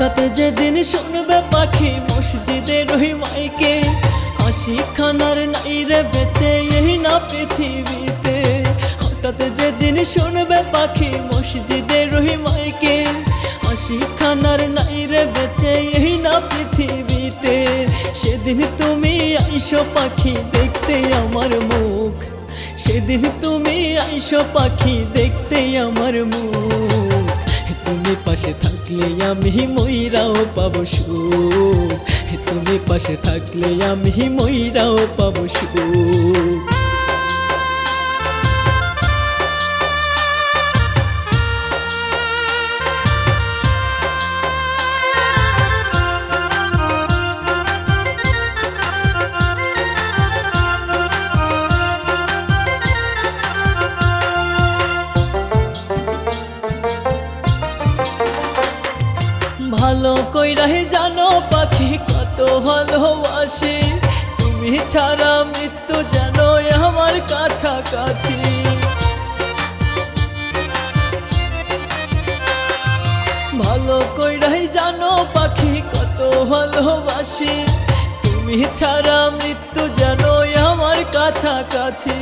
যেদিন শুনবে পাখি মসজিদের ওই মাইকে হাসি খানার নাই রে বেঁচে এই না পৃথিবীতে। হঠাৎ যেদিন শুনবে পাখি মসজিদের ওই মাইকে হাসি খানার নাই রে বেঁচে এই না পৃথিবীতে। সেদিন তুমি আইসো পাখি দেখতে আমার মুখ, সেদিন তুমি আইসো পাখি দেখতে আমার মুখ। তুমি পাশে থাকলে আমি ময়রাও পাব সুখ। তুমি পাশে থাকলে আমি ময়রাও পাব সুখ। ভালো কইরাহে জানো পাখি, কত ভালোবাসি। তুমি ছাড়া মৃত্যু জানো আমার কাছাকাছি। ভালো কইরাই জানো পাখি, কত ভালোবাসি। তুমি ছাড়া মৃত্যু জানো আমার কাছাকাছি।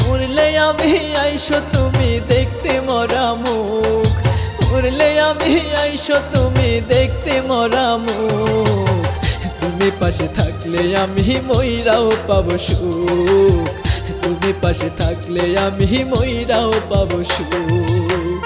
মরলে আমি আইসো, তুমি দেখতে মরা মুখ মরলে আমি আইসো, তুমি দেখতে মরা মুখ। তুমি পাশে থাকলে আমি ময়রাও পাবো সুখ। তুমি পাশে থাকলে আমি ময়রাও পাবো সুখ।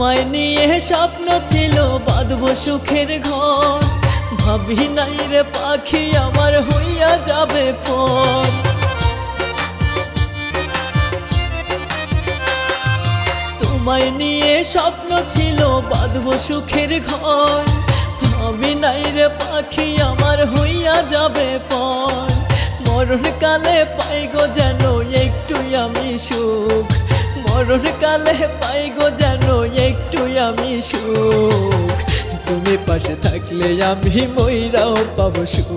তোমায় নিয়ে স্বপ্ন ছিল বাঁধব সুখের ঘর। ভাবি নাই রে পাখি, আমার হইয়া যাবে পর তোমায় নিয়ে স্বপ্ন ছিল বাঁধব সুখের ঘর। ভাবি নাই রে পাখি, আমার হইয়া যাবে পর মরণকালে পাই গো যেন একটু আমি সুখ। মরণকালে পাই গো যেন আমি সুখ। তুমি পাশে থাকলে আমি ময়রাও পাব সুখ।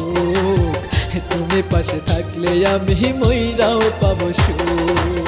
তুমি পাশে থাকলে আমি ময়রাও পাব সুখ।